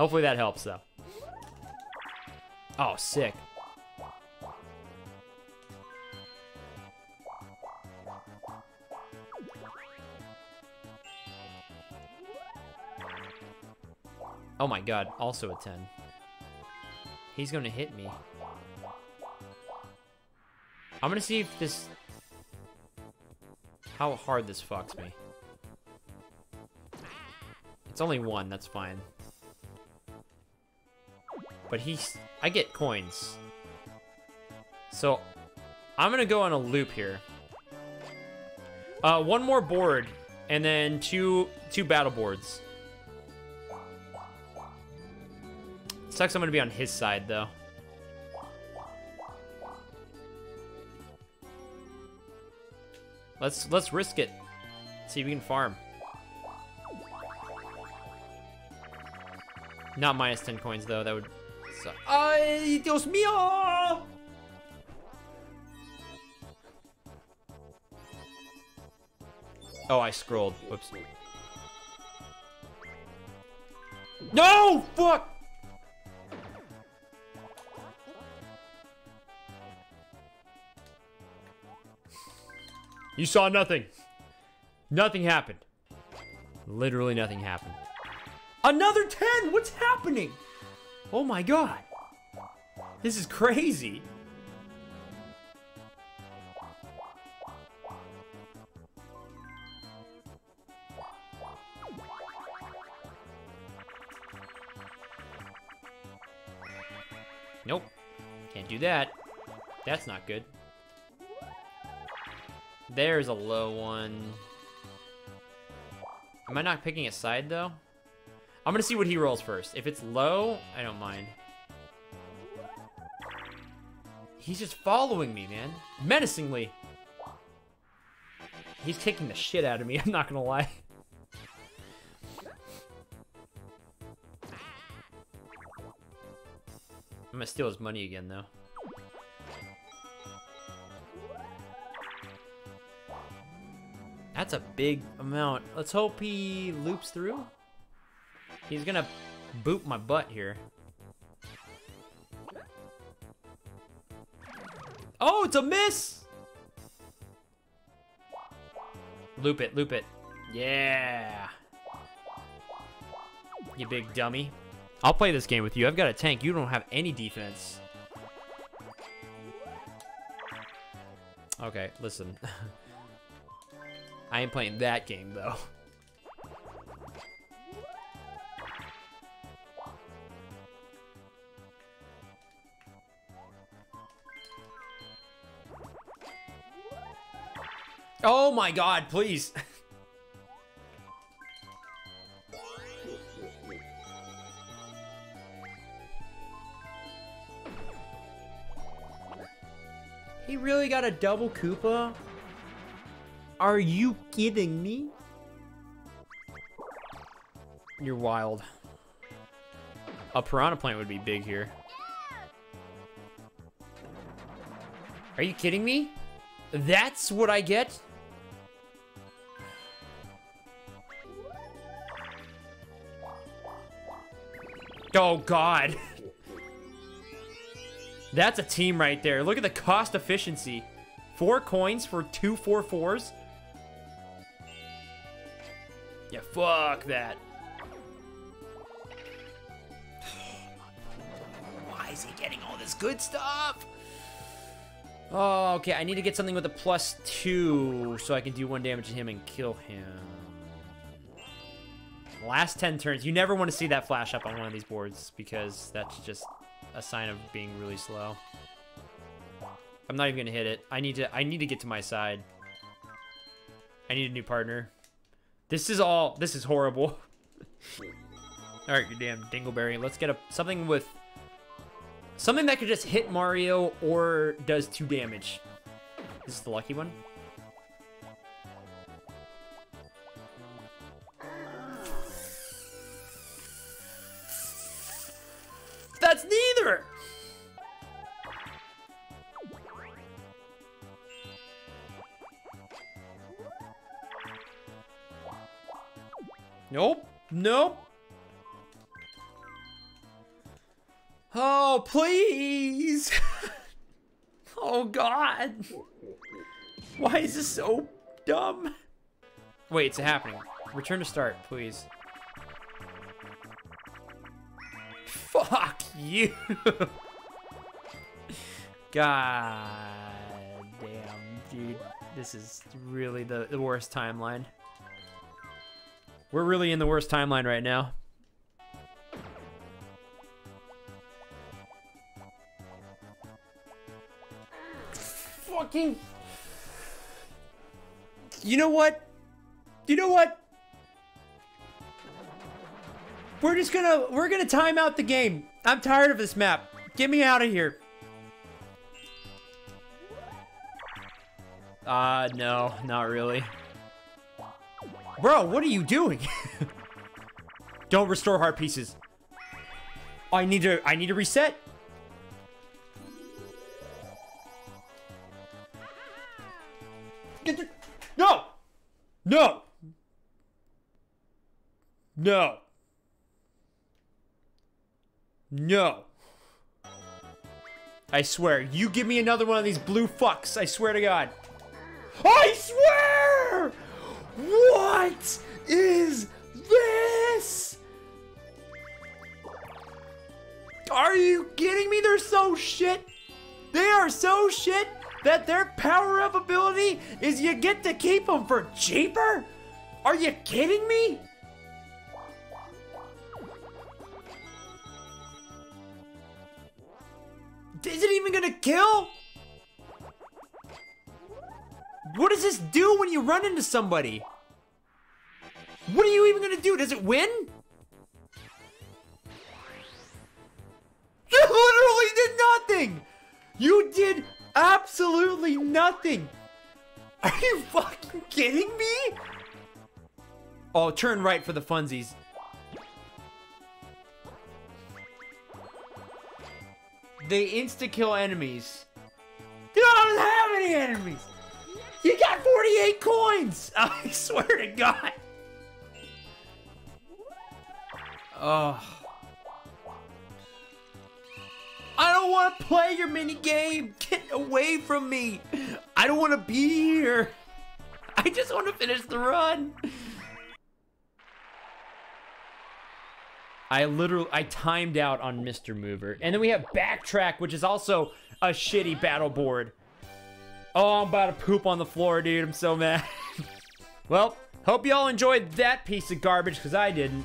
Hopefully that helps, though. Oh, sick. Oh my god, also a 10. He's gonna hit me. I'm gonna see if this... How hard this fucks me. It's only one, that's fine. But he's... I get coins. So, I'm gonna go on a loop here. Uh, one more board, and then two two battle boards. Sucks I'm gonna be on his side, though. Let's let's risk it. See if we can farm. Not minus 10 coins, though. That would Ay, Dios mío! Oh, I scrolled. Whoops. No! Fuck! You saw nothing. Nothing happened. Literally nothing happened. Another 10! What's happening? Oh my god. This is crazy. Nope. Can't do that. That's not good. There's a low one. Am I not picking a side, though? I'm gonna see what he rolls first. If it's low, I don't mind. He's just following me, man. Menacingly. He's kicking the shit out of me, I'm not gonna lie. I'm gonna steal his money again, though. That's a big amount. Let's hope he loops through. He's gonna boot my butt here. Oh, it's a miss! Loop it, loop it. Yeah. You big dummy. I'll play this game with you. I've got a tank. You don't have any defense. Okay, listen. I ain't playing that game, though. Oh my god, please. he really got a double Koopa? Are you kidding me? You're wild. A piranha plant would be big here. Are you kidding me? That's what I get? Oh, God. That's a team right there. Look at the cost efficiency. Four coins for two four fours. Yeah, fuck that. Why is he getting all this good stuff? Oh, okay. I need to get something with a plus two so I can do one damage to him and kill him. Last 10 turns. You never want to see that flash up on one of these boards because that's just a sign of being really slow. I'm not even going to hit it. I need to I need to get to my side. I need a new partner. This is all, this is horrible. all right, you damn Dingleberry. Let's get a something with, something that could just hit Mario or does two damage. This is the lucky one. Neither! Nope. Nope. Oh, please. oh, God. Why is this so dumb? Wait, it's happening. Return to start, please. Fuck you. God damn, dude. This is really the, the worst timeline. We're really in the worst timeline right now. Fucking... You know what? You know what? We're just gonna, we're gonna time out the game. I'm tired of this map. Get me out of here. Uh, no, not really. Bro, what are you doing? Don't restore heart pieces. I need to, I need to reset. Get the, no! No! No. No. I swear, you give me another one of these blue fucks, I swear to God. I swear! What is this? Are you kidding me? They're so shit. They are so shit that their power-up ability is you get to keep them for cheaper? Are you kidding me? Is it even gonna kill? What does this do when you run into somebody? What are you even gonna do? Does it win? You literally did nothing! You did absolutely nothing! Are you fucking kidding me? Oh, turn right for the funsies. They insta-kill enemies. You don't have any enemies! You got 48 coins! I swear to God. Oh. I don't want to play your mini game. Get away from me. I don't want to be here. I just want to finish the run. I literally, I timed out on Mr. Mover. And then we have Backtrack, which is also a shitty battle board. Oh, I'm about to poop on the floor, dude. I'm so mad. well, hope y'all enjoyed that piece of garbage, because I didn't.